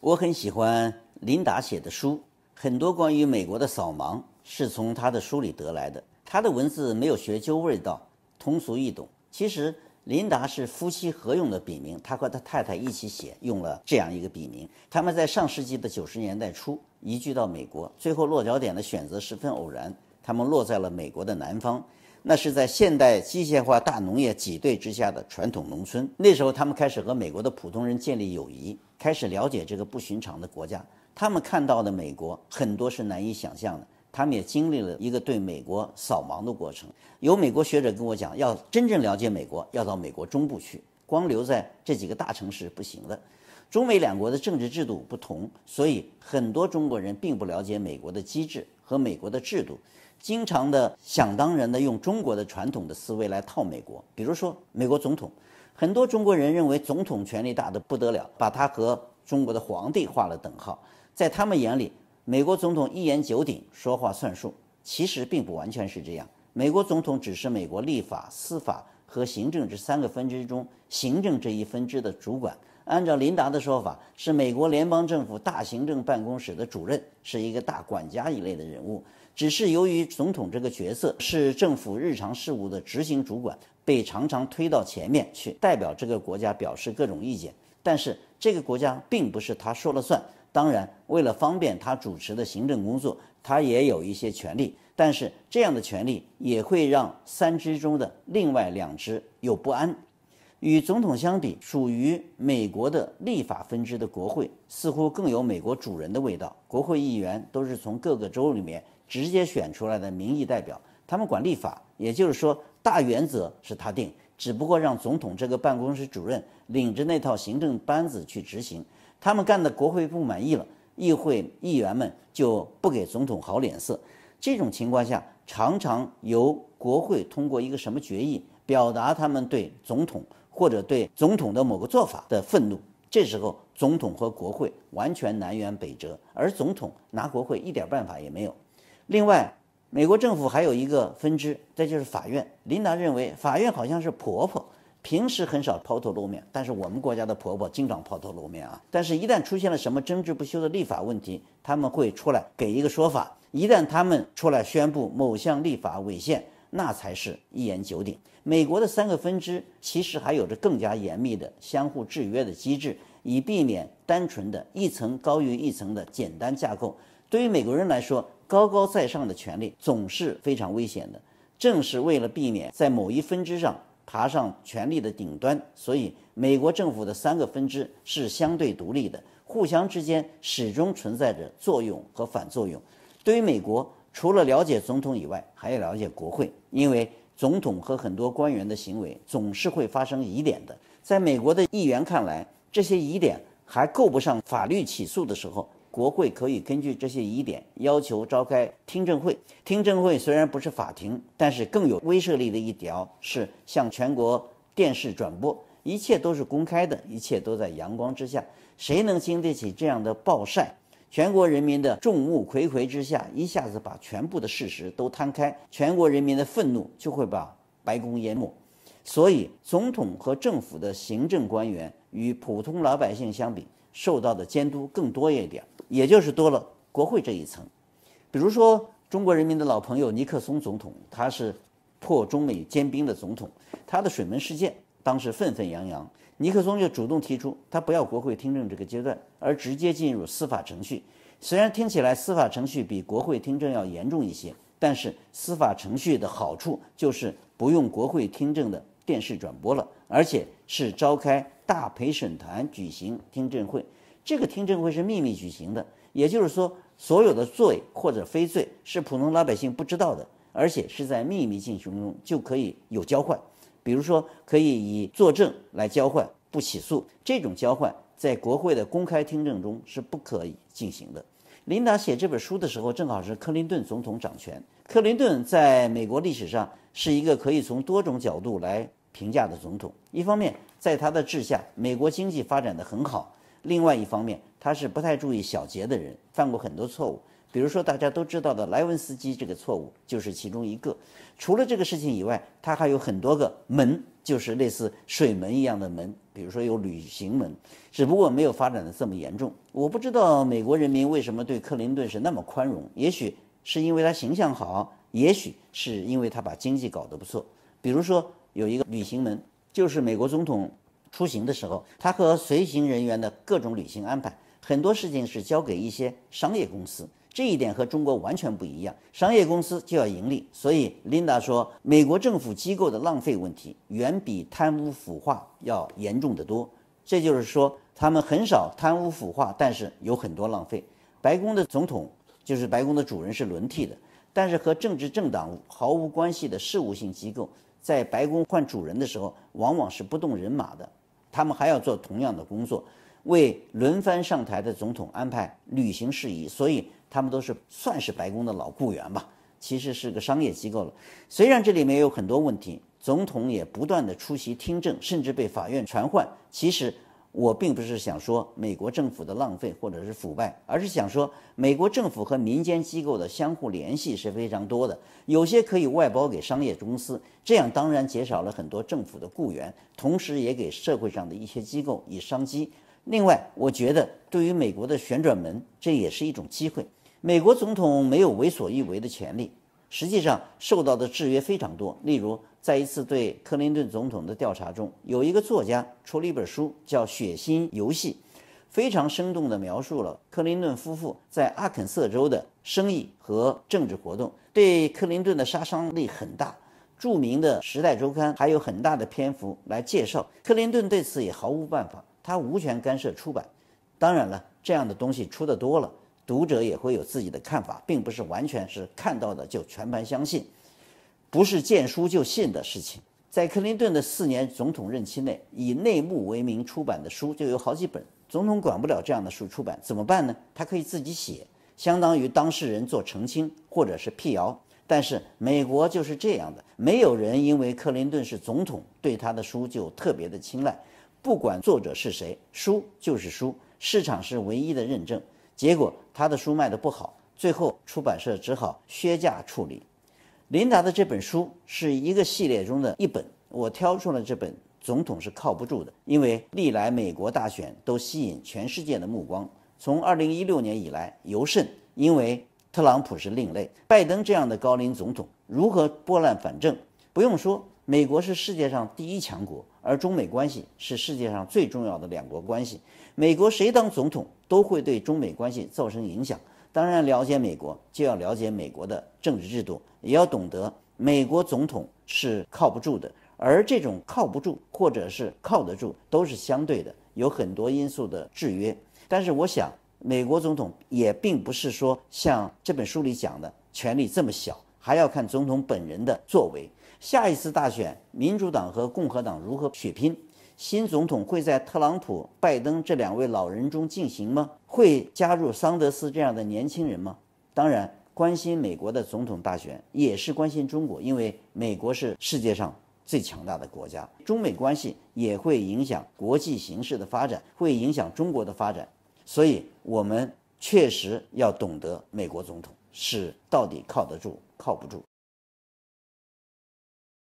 我很喜欢琳达写的书，很多关于美国的扫盲是从她的书里得来的。她的文字没有学究味道，通俗易懂。其实琳达是夫妻合用的笔名，他和他太太一起写，用了这样一个笔名。他们在上世纪的九十年代初移居到美国，最后落脚点的选择十分偶然，他们落在了美国的南方。那是在现代机械化大农业挤兑之下的传统农村。那时候，他们开始和美国的普通人建立友谊，开始了解这个不寻常的国家。他们看到的美国很多是难以想象的。他们也经历了一个对美国扫盲的过程。有美国学者跟我讲，要真正了解美国，要到美国中部去，光留在这几个大城市不行的。中美两国的政治制度不同，所以很多中国人并不了解美国的机制和美国的制度。经常的想当然的用中国的传统的思维来套美国，比如说美国总统，很多中国人认为总统权力大的不得了，把他和中国的皇帝画了等号，在他们眼里，美国总统一言九鼎，说话算数。其实并不完全是这样，美国总统只是美国立法、司法和行政这三个分支中行政这一分支的主管。按照琳达的说法，是美国联邦政府大行政办公室的主任，是一个大管家一类的人物。只是由于总统这个角色是政府日常事务的执行主管，被常常推到前面去代表这个国家表示各种意见。但是这个国家并不是他说了算。当然，为了方便他主持的行政工作，他也有一些权利。但是这样的权利也会让三支中的另外两支有不安。与总统相比，属于美国的立法分支的国会似乎更有美国主人的味道。国会议员都是从各个州里面。直接选出来的民意代表，他们管立法，也就是说，大原则是他定，只不过让总统这个办公室主任领着那套行政班子去执行。他们干的国会不满意了，议会议员们就不给总统好脸色。这种情况下，常常由国会通过一个什么决议，表达他们对总统或者对总统的某个做法的愤怒。这时候，总统和国会完全南辕北辙，而总统拿国会一点办法也没有。另外，美国政府还有一个分支，这就是法院。琳达认为，法院好像是婆婆，平时很少抛头露面，但是我们国家的婆婆经常抛头露面啊。但是，一旦出现了什么争执不休的立法问题，他们会出来给一个说法。一旦他们出来宣布某项立法违宪，那才是一言九鼎。美国的三个分支其实还有着更加严密的相互制约的机制，以避免单纯的一层高于一层的简单架构。对于美国人来说，高高在上的权力总是非常危险的。正是为了避免在某一分支上爬上权力的顶端，所以美国政府的三个分支是相对独立的，互相之间始终存在着作用和反作用。对于美国，除了了解总统以外，还要了解国会，因为总统和很多官员的行为总是会发生疑点的。在美国的议员看来，这些疑点还够不上法律起诉的时候。国会可以根据这些疑点要求召开听证会。听证会虽然不是法庭，但是更有威慑力的一条是向全国电视转播，一切都是公开的，一切都在阳光之下。谁能经得起这样的暴晒？全国人民的众目睽睽之下，一下子把全部的事实都摊开，全国人民的愤怒就会把白宫淹没。所以，总统和政府的行政官员与普通老百姓相比，受到的监督更多一点。也就是多了国会这一层，比如说中国人民的老朋友尼克松总统，他是破中美坚冰的总统，他的水门事件当时沸沸扬扬，尼克松就主动提出他不要国会听证这个阶段，而直接进入司法程序。虽然听起来司法程序比国会听证要严重一些，但是司法程序的好处就是不用国会听证的电视转播了，而且是召开大陪审团举行听证会。这个听证会是秘密举行的，也就是说，所有的罪或者非罪是普通老百姓不知道的，而且是在秘密进行中就可以有交换，比如说可以以作证来交换不起诉，这种交换在国会的公开听证中是不可以进行的。琳达写这本书的时候，正好是克林顿总统掌权。克林顿在美国历史上是一个可以从多种角度来评价的总统。一方面，在他的治下，美国经济发展的很好。另外一方面，他是不太注意小节的人，犯过很多错误。比如说大家都知道的莱文斯基这个错误就是其中一个。除了这个事情以外，他还有很多个门就是类似水门一样的门，比如说有旅行门，只不过没有发展的这么严重。我不知道美国人民为什么对克林顿是那么宽容，也许是因为他形象好，也许是因为他把经济搞得不错。比如说有一个旅行门，就是美国总统出行的时候，他和随行人员的各种旅行安排，很多事情是交给一些商业公司。这一点和中国完全不一样，商业公司就要盈利，所以琳达说，美国政府机构的浪费问题远比贪污腐化要严重得多。这就是说，他们很少贪污腐化，但是有很多浪费。白宫的总统就是白宫的主人是轮替的，但是和政治政党毫无关系的事务性机构，在白宫换主人的时候，往往是不动人马的，他们还要做同样的工作，为轮番上台的总统安排旅行事宜，所以。他们都是算是白宫的老雇员吧，其实是个商业机构了。虽然这里面有很多问题，总统也不断的出席听证，甚至被法院传唤。其实我并不是想说美国政府的浪费或者是腐败，而是想说美国政府和民间机构的相互联系是非常多的，有些可以外包给商业公司，这样当然减少了很多政府的雇员，同时也给社会上的一些机构以商机。另外，我觉得对于美国的旋转门，这也是一种机会。美国总统没有为所欲为的权利，实际上受到的制约非常多。例如，在一次对克林顿总统的调查中，有一个作家出了一本书，叫《血腥游戏》，非常生动地描述了克林顿夫妇在阿肯色州的生意和政治活动，对克林顿的杀伤力很大。著名的《时代周刊》还有很大的篇幅来介绍克林顿，对此也毫无办法，他无权干涉出版。当然了，这样的东西出的多了。读者也会有自己的看法，并不是完全是看到的就全盘相信，不是见书就信的事情。在克林顿的四年总统任期内，以内幕为名出版的书就有好几本。总统管不了这样的书出版，怎么办呢？他可以自己写，相当于当事人做澄清或者是辟谣。但是美国就是这样的，没有人因为克林顿是总统对他的书就特别的青睐，不管作者是谁，书就是书，市场是唯一的认证。结果他的书卖的不好，最后出版社只好削价处理。琳达的这本书是一个系列中的一本，我挑出了这本《总统是靠不住的》，因为历来美国大选都吸引全世界的目光。从2016年以来尤甚，因为特朗普是另类，拜登这样的高龄总统如何拨乱反正？不用说，美国是世界上第一强国，而中美关系是世界上最重要的两国关系。美国谁当总统都会对中美关系造成影响。当然，了解美国就要了解美国的政治制度，也要懂得美国总统是靠不住的。而这种靠不住或者是靠得住都是相对的，有很多因素的制约。但是，我想美国总统也并不是说像这本书里讲的权力这么小，还要看总统本人的作为。下一次大选，民主党和共和党如何血拼？新总统会在特朗普、拜登这两位老人中进行吗？会加入桑德斯这样的年轻人吗？当然，关心美国的总统大选也是关心中国，因为美国是世界上最强大的国家，中美关系也会影响国际形势的发展，会影响中国的发展，所以我们确实要懂得美国总统是到底靠得住，靠不住。